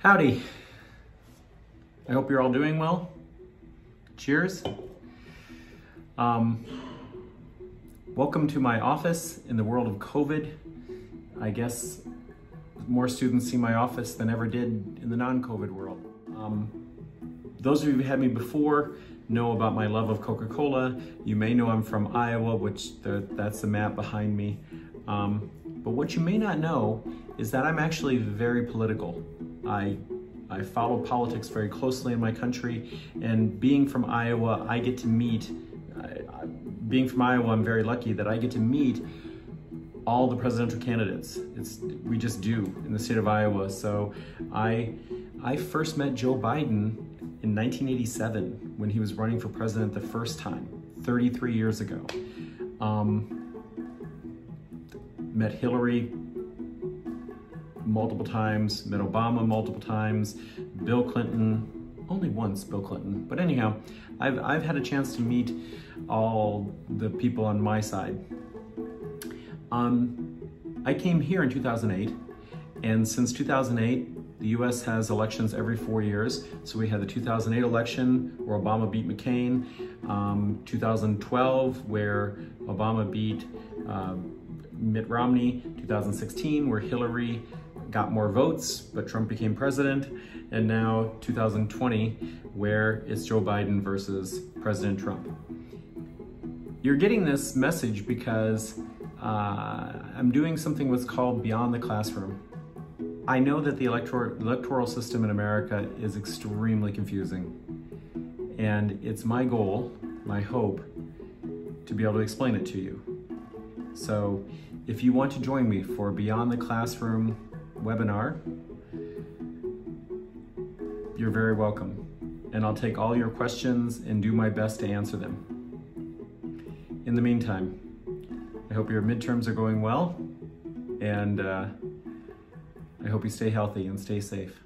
Howdy. I hope you're all doing well. Cheers. Um, welcome to my office in the world of COVID. I guess more students see my office than ever did in the non-COVID world. Um, those of you who had me before know about my love of Coca-Cola. You may know I'm from Iowa, which the, that's the map behind me. Um, but what you may not know is that I'm actually very political. I I follow politics very closely in my country, and being from Iowa, I get to meet. I, I, being from Iowa, I'm very lucky that I get to meet all the presidential candidates. It's we just do in the state of Iowa. So I I first met Joe Biden in 1987 when he was running for president the first time, 33 years ago. Um, met Hillary multiple times, met Obama multiple times, Bill Clinton, only once Bill Clinton. But anyhow, I've, I've had a chance to meet all the people on my side. Um, I came here in 2008, and since 2008, the US has elections every four years. So we had the 2008 election where Obama beat McCain, um, 2012 where Obama beat uh, Mitt Romney, 2016 where Hillary got more votes, but Trump became president, and now 2020, where it's Joe Biden versus President Trump. You're getting this message because uh, I'm doing something what's called Beyond the Classroom. I know that the electoral, electoral system in America is extremely confusing, and it's my goal, my hope, to be able to explain it to you. So if you want to join me for Beyond the Classroom webinar, you're very welcome. And I'll take all your questions and do my best to answer them. In the meantime, I hope your midterms are going well, and uh, I hope you stay healthy and stay safe.